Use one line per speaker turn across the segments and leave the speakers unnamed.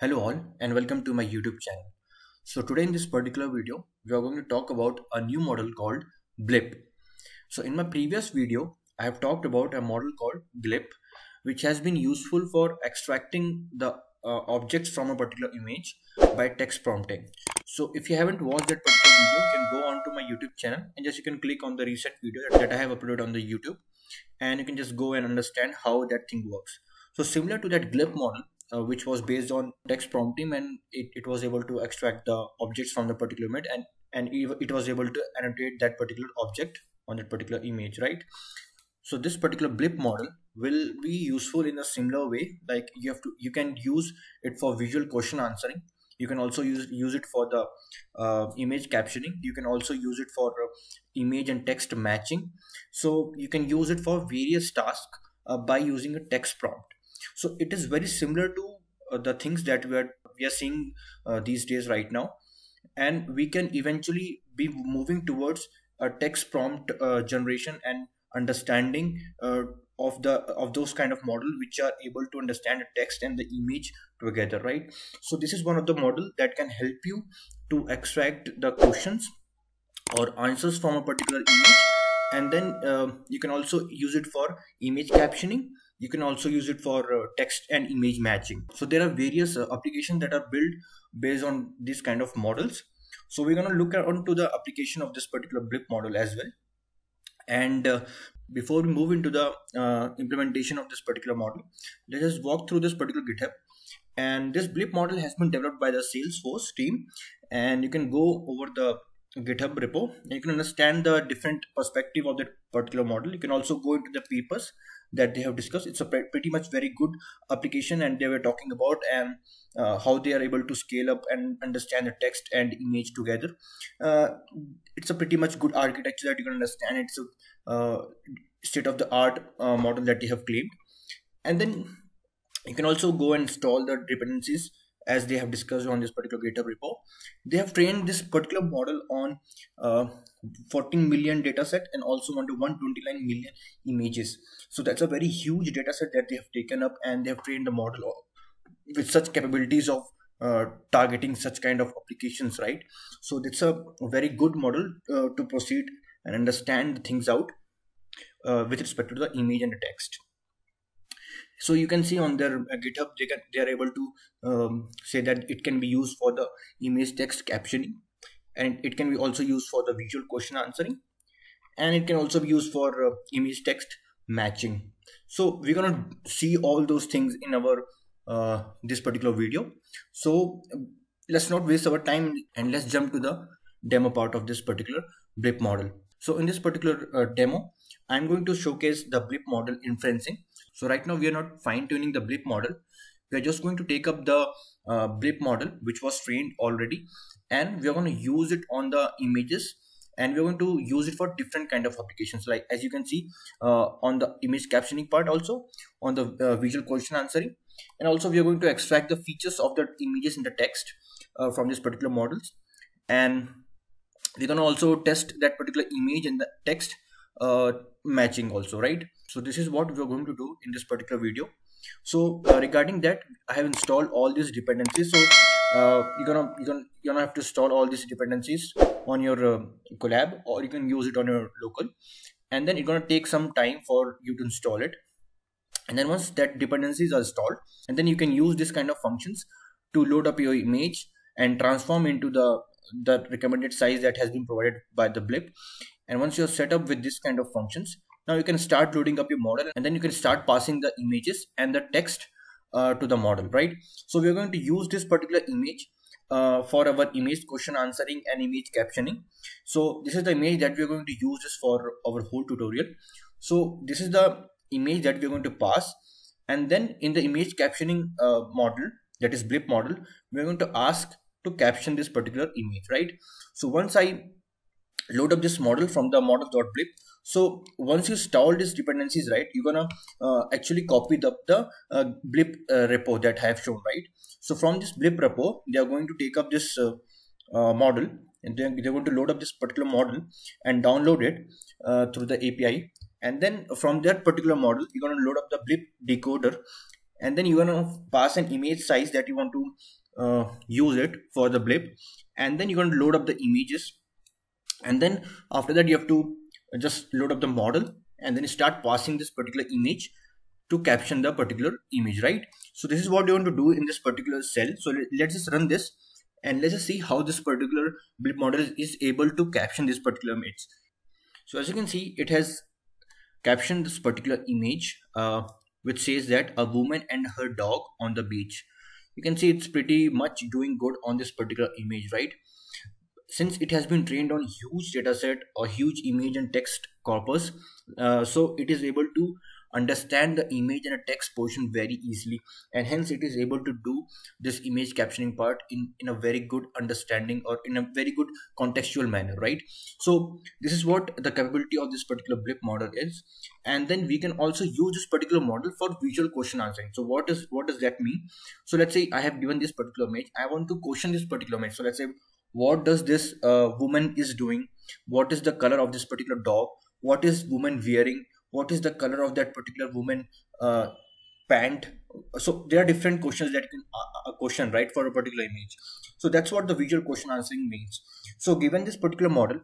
Hello all and welcome to my YouTube channel. So today in this particular video, we are going to talk about a new model called Blip. So in my previous video, I have talked about a model called Blip, which has been useful for extracting the uh, objects from a particular image by text prompting. So if you haven't watched that particular video, you can go on to my YouTube channel and just you can click on the recent video that I have uploaded on the YouTube and you can just go and understand how that thing works. So similar to that Blip model, uh, which was based on text prompting and it, it was able to extract the objects from the particular image and and it was able to annotate that particular object on that particular image right? So this particular blip model will be useful in a similar way like you have to you can use it for visual question answering. You can also use use it for the uh, image captioning. You can also use it for uh, image and text matching. So you can use it for various tasks uh, by using a text prompt so it is very similar to uh, the things that we are we are seeing uh, these days right now. And we can eventually be moving towards a text prompt uh, generation and understanding uh, of the of those kind of model which are able to understand the text and the image together right? So this is one of the model that can help you to extract the questions or answers from a particular image. And then uh, you can also use it for image captioning you can also use it for uh, text and image matching. So there are various uh, applications that are built based on this kind of models. So we're going to look at onto the application of this particular blip model as well. And uh, before we move into the uh, implementation of this particular model let us walk through this particular github. And this blip model has been developed by the salesforce team. And you can go over the github repo. You can understand the different perspective of that particular model. You can also go into the papers that they have discussed. It's a pretty much very good application and they were talking about and uh, how they are able to scale up and understand the text and image together. Uh, it's a pretty much good architecture that you can understand. It's a uh, state of the art uh, model that they have claimed. And then you can also go and install the dependencies as they have discussed on this particular GitHub repo. They have trained this particular model on uh, 14 million data set and also on to 129 million images. So that's a very huge data set that they have taken up and they have trained the model with such capabilities of uh, targeting such kind of applications, right? So it's a very good model uh, to proceed and understand things out uh, with respect to the image and the text so you can see on their uh, github they can they are able to um, say that it can be used for the image text captioning and it can be also used for the visual question answering and it can also be used for uh, image text matching. So we're gonna see all those things in our uh, this particular video. So let's not waste our time and let's jump to the demo part of this particular blip model. So in this particular uh, demo i'm going to showcase the blip model inferencing so right now we are not fine tuning the blip model. We are just going to take up the uh, blip model which was trained already and we are going to use it on the images and we're going to use it for different kind of applications like as you can see uh, on the image captioning part also on the uh, visual question answering and also we are going to extract the features of the images in the text uh, from these particular models and we're going to also test that particular image in the text uh, matching also right? So this is what we're going to do in this particular video. So uh, regarding that i have installed all these dependencies. So uh, you're gonna you're gonna you're gonna have to install all these dependencies on your uh, Colab or you can use it on your local. And then it's gonna take some time for you to install it. And then once that dependencies are installed and then you can use this kind of functions to load up your image and transform into the the recommended size that has been provided by the blip and once you're set up with this kind of functions now you can start loading up your model and then you can start passing the images and the text uh, to the model right? So we're going to use this particular image uh, for our image question answering and image captioning. So this is the image that we're going to use this for our whole tutorial. So this is the image that we're going to pass. And then in the image captioning uh, model that is blip model we're going to ask to caption this particular image right? So once i load up this model from the model.blip so once you install these dependencies right you're gonna uh, actually copy the, the uh, blip uh, repo that i have shown right? So from this blip repo they are going to take up this uh, uh, model and then they're going to load up this particular model and download it uh, through the api and then from that particular model you're going to load up the blip decoder and then you're gonna pass an image size that you want to use it for the blip. And then you're going to load up the images and then after that you have to just load up the model and then start passing this particular image to caption the particular image right? So this is what you want to do in this particular cell. So let's just run this and let's just see how this particular blip model is able to caption this particular image. So as you can see it has captioned this particular image uh, which says that a woman and her dog on the beach. You can see it's pretty much doing good on this particular image right since it has been trained on huge dataset or huge image and text corpus uh, so it is able to understand the image and a text portion very easily. And hence it is able to do this image captioning part in in a very good understanding or in a very good contextual manner right? So this is what the capability of this particular blip model is. And then we can also use this particular model for visual question answering. So what is what does that mean? So let's say i have given this particular image. I want to question this particular image. So let's say what does this uh, woman is doing? What is the color of this particular dog? What is woman wearing? What is the color of that particular woman uh, pant? So there are different questions that can uh, uh, question right for a particular image. So that's what the visual question answering means. So given this particular model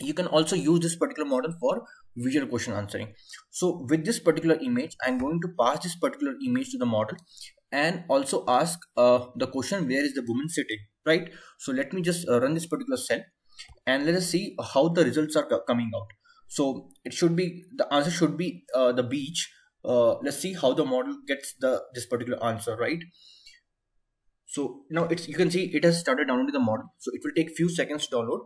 you can also use this particular model for visual question answering. So with this particular image i'm going to pass this particular image to the model and also ask uh, the question where is the woman sitting right? So let me just uh, run this particular cell and let us see how the results are coming out. So it should be the answer should be uh, the beach. Uh, let's see how the model gets the this particular answer right? So now it's you can see it has started downloading the model. So it will take few seconds to download.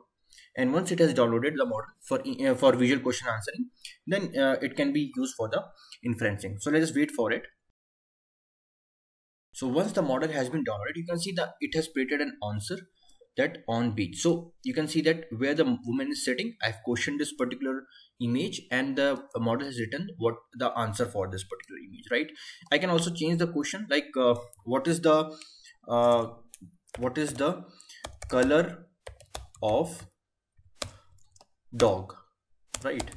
And once it has downloaded the model for uh, for visual question answering then uh, it can be used for the inferencing. So let's wait for it so once the model has been downloaded you can see that it has created an answer that on beach so you can see that where the woman is sitting i've questioned this particular image and the model has written what the answer for this particular image right? I can also change the question like uh, what is the uh, what is the color of dog right?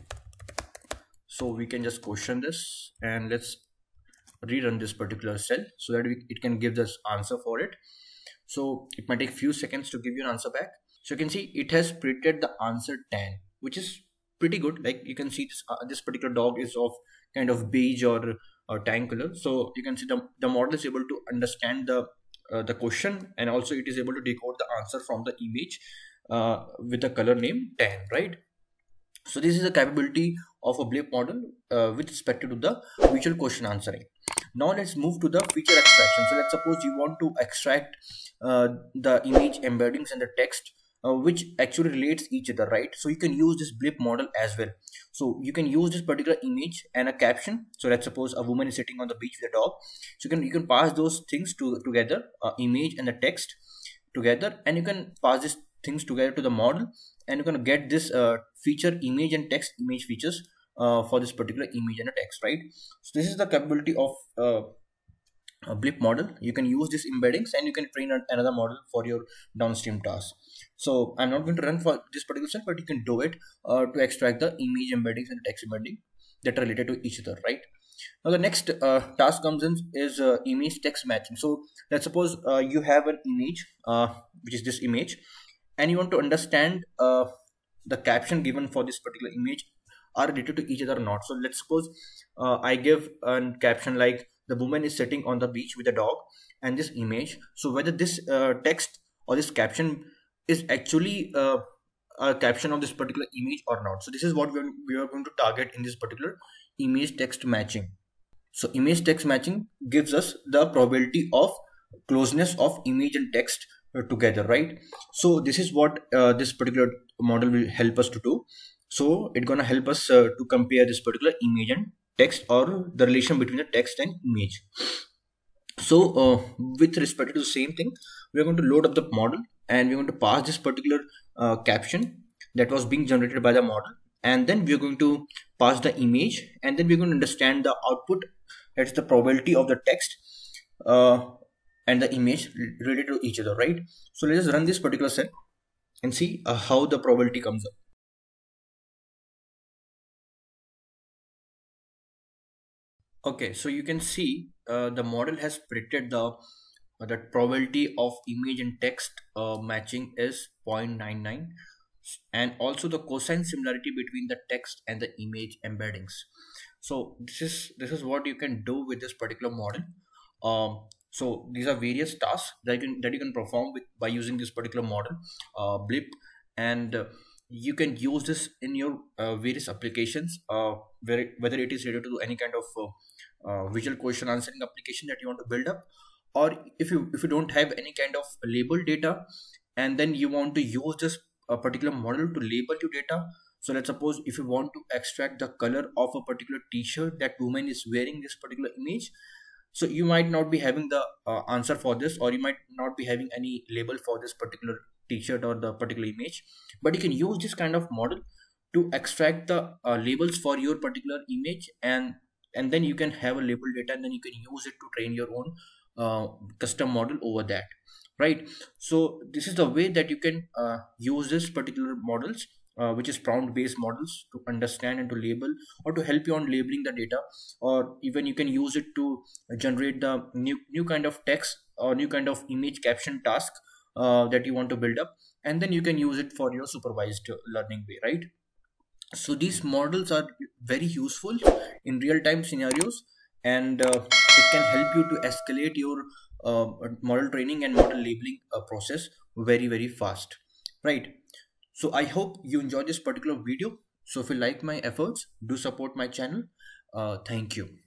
So we can just question this and let's rerun this particular cell so that we, it can give this answer for it. So it might take a few seconds to give you an answer back. So you can see it has printed the answer 10 which is pretty good. Like you can see this, uh, this particular dog is of kind of beige or or tan color. So you can see the, the model is able to understand the uh, the question and also it is able to decode the answer from the image uh, with the color name tan right? So this is the capability of a blip model uh, with respect to the visual question answering now let's move to the feature extraction so let's suppose you want to extract uh, the image embeddings and the text uh, which actually relates each other right? So you can use this blip model as well. So you can use this particular image and a caption. So let's suppose a woman is sitting on the beach with a dog. So you can you can pass those things to together uh, image and the text together and you can pass these things together to the model and going to get this uh, feature image and text image features uh, for this particular image and a text right? So this is the capability of uh, a blip model. You can use these embeddings and you can train another model for your downstream task. So i'm not going to run for this particular step but you can do it uh, to extract the image embeddings and text embedding that are related to each other right? Now the next uh, task comes in is uh, image text matching. So let's suppose uh, you have an image uh, which is this image and you want to understand uh, the caption given for this particular image are related to each other or not. So let's suppose i give a caption like the woman is sitting on the beach with a dog and this image. So whether this uh, text or this caption is actually uh, a caption of this particular image or not. So this is what we are going to target in this particular image text matching. So image text matching gives us the probability of closeness of image and text uh, together right? So this is what uh, this particular model will help us to do so it's gonna help us uh, to compare this particular image and text or the relation between the text and image. So uh, with respect to the same thing we're going to load up the model and we're going to pass this particular uh, caption that was being generated by the model. And then we're going to pass the image and then we're going to understand the output. That's the probability of the text uh, and the image related to each other right? So let's run this particular set and see uh, how the probability comes up Okay, so you can see uh, the model has predicted the uh, that probability of image and text uh, matching is 0.99 and also the cosine similarity between the text and the image embeddings. So this is this is what you can do with this particular model. Um, so these are various tasks that you can that you can perform with by using this particular model uh, blip and uh, you can use this in your uh, various applications uh, where, whether it is related to any kind of uh, uh, visual question answering application that you want to build up. Or if you if you don't have any kind of label data and then you want to use this a particular model to label your data. So let's suppose if you want to extract the color of a particular t-shirt that woman is wearing this particular image. So you might not be having the uh, answer for this or you might not be having any label for this particular t-shirt or the particular image. But you can use this kind of model to extract the uh, labels for your particular image and and then you can have a label data and then you can use it to train your own uh, custom model over that right? So this is the way that you can uh, use this particular models uh, which is prompt based models to understand and to label or to help you on labeling the data. Or even you can use it to generate the new new kind of text or new kind of image caption task uh, that you want to build up. And then you can use it for your supervised learning way right so these models are very useful in real time scenarios and uh, it can help you to escalate your uh, model training and model labeling uh, process very very fast. Right. So i hope you enjoy this particular video. So if you like my efforts do support my channel. Uh, thank you